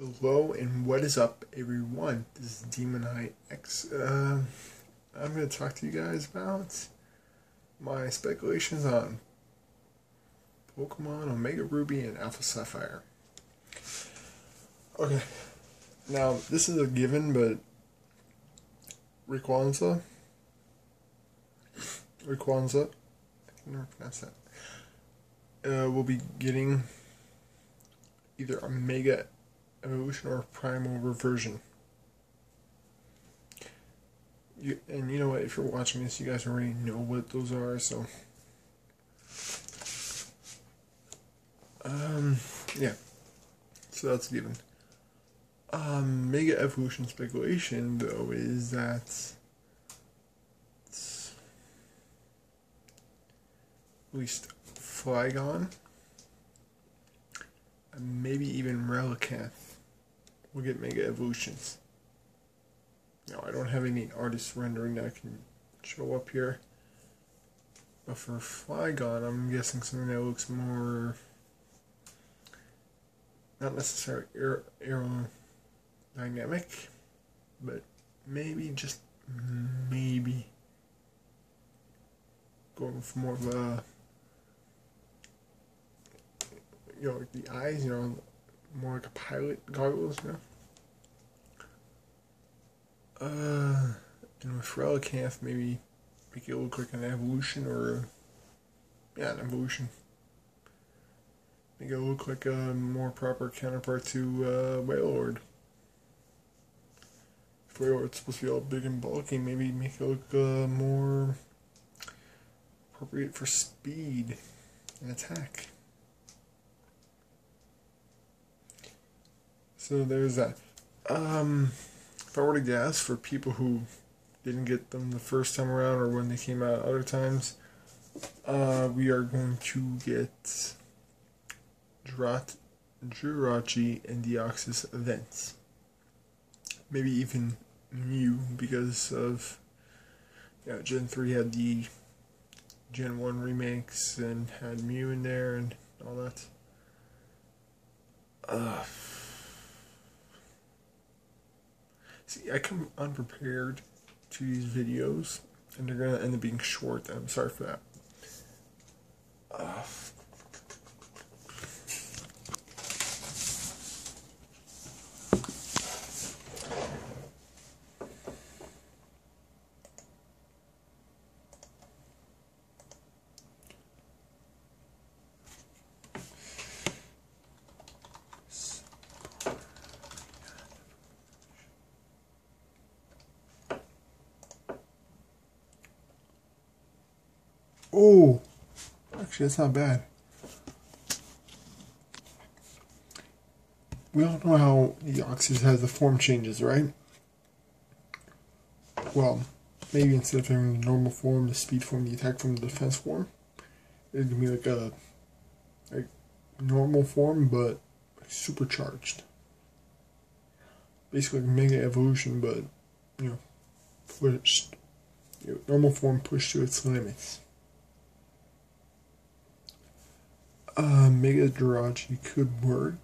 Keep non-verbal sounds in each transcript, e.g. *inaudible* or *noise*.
Hello and what is up, everyone? This is Demon Eye X. Uh, I'm going to talk to you guys about my speculations on Pokemon Omega Ruby and Alpha Sapphire. Okay, now this is a given, but Rayquaza, Rayquaza, I can never pronounce that, uh, will be getting either a Mega evolution or primal reversion. You, and you know what, if you're watching this, you guys already know what those are, so. Um, yeah. So that's given. Um, Mega Evolution speculation, though, is that. At least Flygon, and maybe even Relicanth we'll get Mega Evolutions. Now, I don't have any artist rendering that I can show up here. But for Flygon, I'm guessing something that looks more... Not necessarily aer aerodynamic, but maybe, just maybe, going for more of a... You know, the eyes, you know, more like a pilot goggles, you know? Uh, and with Relicanth, maybe make it look like an evolution or, a, yeah, an evolution. Make it look like a more proper counterpart to uh, Wailord. If Wailord's supposed to be all big and bulky, maybe make it look uh, more appropriate for speed and attack. So there's that. Um, if I were to guess, for people who didn't get them the first time around or when they came out other times, uh, we are going to get Drat, Jirachi and Deoxys events. Maybe even Mew because of yeah, Gen 3 had the Gen 1 remakes and had Mew in there and all that. Uh, See, I come unprepared to these videos, and they're gonna end up being short. I'm sorry for that. Oh, actually, that's not bad. We all know how Deoxys has the form changes, right? Well, maybe instead of having the normal form, the speed form, the attack form, the defense form, it's gonna be like a like normal form, but supercharged. Basically, like mega evolution, but you know, pushed. You know, normal form pushed to its limits. Uh, Mega Jirachi could work,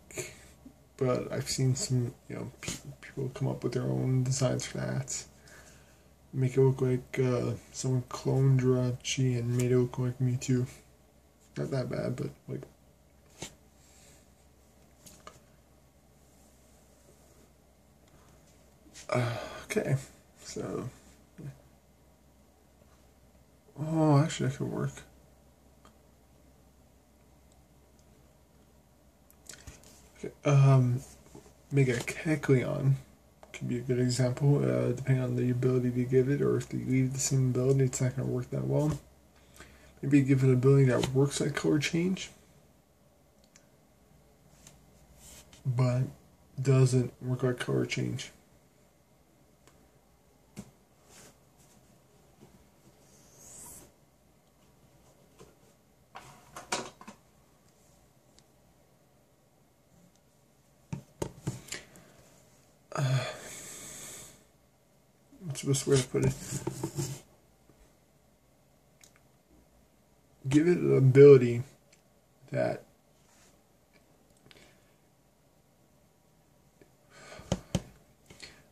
but I've seen some, you know, people come up with their own designs for that. Make it look like uh, someone cloned Jirachi and made it look like Mewtwo. Not that bad, but like. Uh, *sighs* okay, so. Oh, actually, that could work. Um, Mega Kecleon could be a good example, uh, depending on the ability to give it, or if they leave the same ability, it's not going to work that well. Maybe give it an ability that works like color change, but doesn't work like color change. What's the best way to put it? Give it an ability that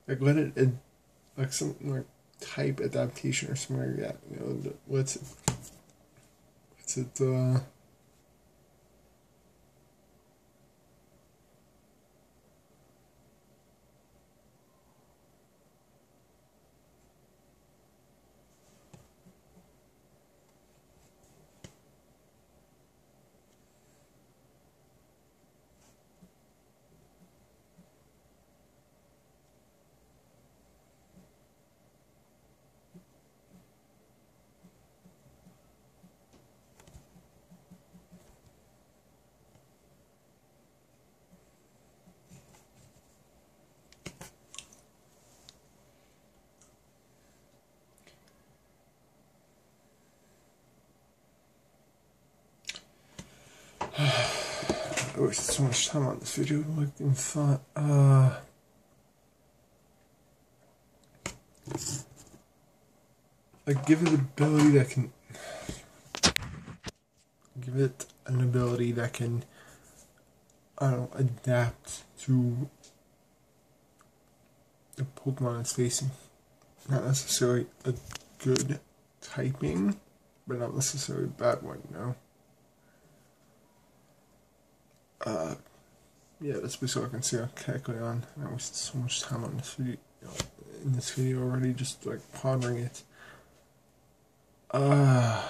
like let it like some like type adaptation or something like that. You know, it? What's it? Uh, *sighs* I wasted so much time on this video. In thought, uh, like give it ability that can give it an ability that can I don't know adapt to the Pokemon it's facing. Not necessarily a good typing, but not necessarily a bad one, you know? Uh, yeah, that's basically all I can say on I wasted so much time on this video, in this video already, just like pondering it. Uh,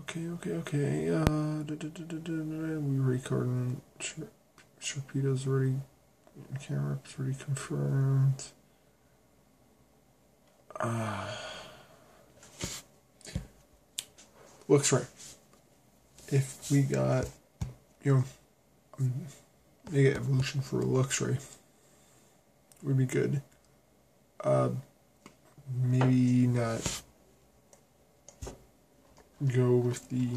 okay, okay, okay. Uh, da, da, da, we recording. Sharp, Sharpedo's already. Camerupt's already confirmed. Uh, looks right. If we got, you know, um, Mega Evolution for Luxray, would be good. Uh, maybe not go with the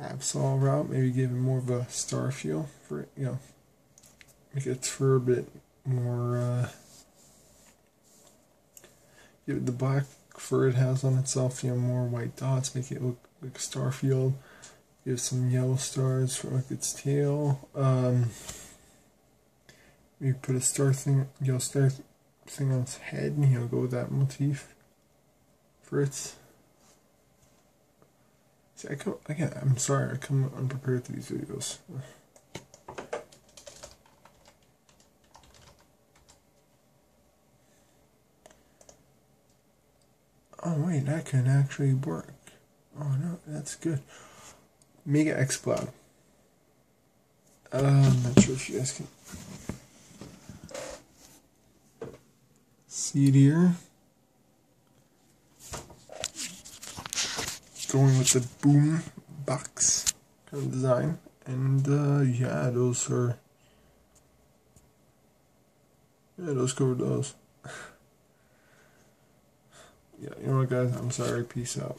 Absol route. Maybe give it more of a star feel for it. You know, make it for a bit more. Uh, give it the black fur it has on itself. You know, more white dots. Make it look like a star field. Give some yellow stars for like its tail. Um, maybe put a star thing, yellow star thing on its head. And, you know, go with that motif for its. See, I come again. I'm sorry. I come unprepared to these videos. Oh wait, that can actually work. Oh no, that's good. Mega Exploud. Uh, I'm not sure if you guys can see it here. Going with the boom box kind of design, and uh, yeah, those are yeah, those cover those. Yeah, you know what, guys? I'm sorry. Peace out.